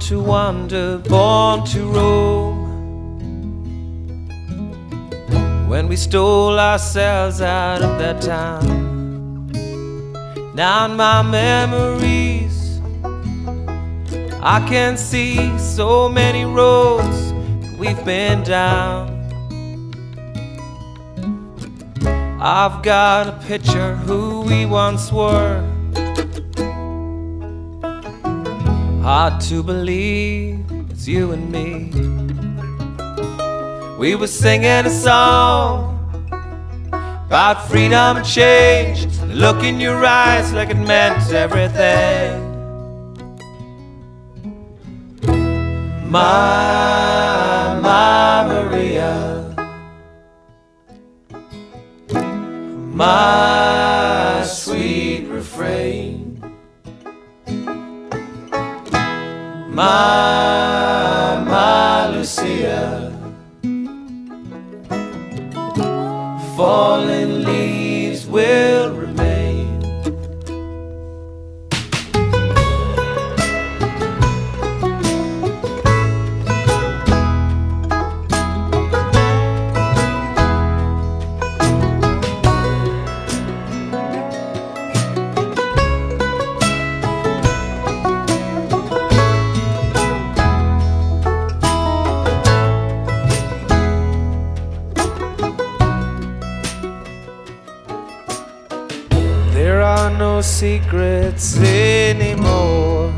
to wander, born to roam. When we stole ourselves out of that town, now in my memories, I can see so many roads we've been down. I've got a picture who we once were. Hard to believe it's you and me. We were singing a song about freedom and change. Look in your eyes like it meant everything. My, my Maria. My My, my Lucia. There are no secrets anymore.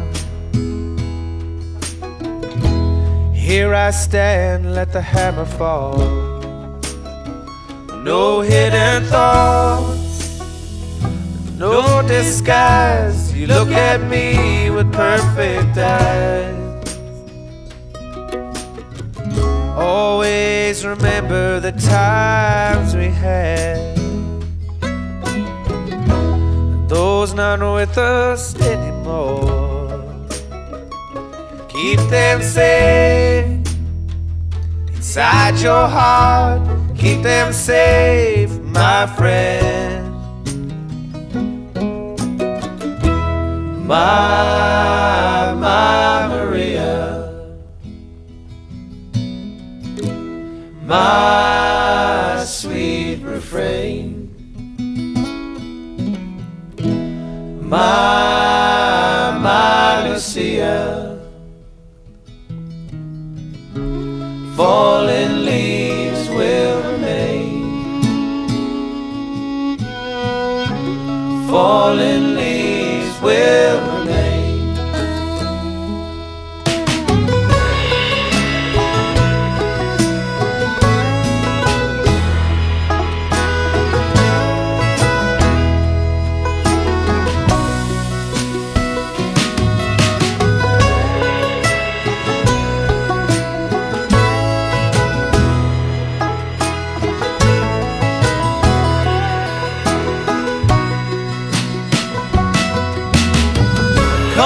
Here I stand, let the hammer fall. No hidden thoughts, no disguise. You look at me with perfect eyes. Always remember the times we had. Not with us anymore. Keep them safe inside your heart. Keep them safe, my friend. My, my Maria. My sweet refrain. Falling leaves will remain. Falling leaves will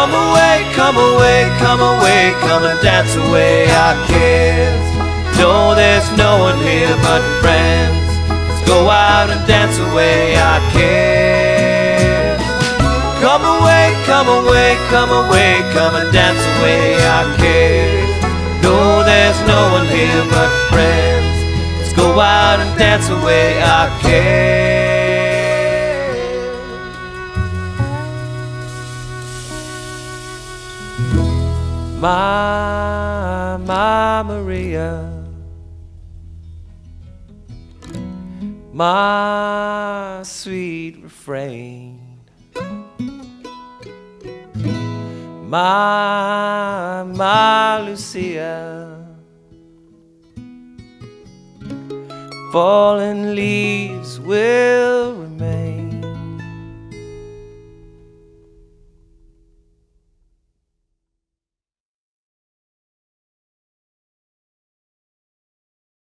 Come away, come away, come away, come and dance away our cares. No, there's no one here but friends. Let's go out and dance away our cares. Come away, come away, come away, come and dance away our cares. No, there's no one here but friends. Let's go out and dance away our cares. My, my Maria. My sweet refrain. My, my Lucia. Fallen leaves will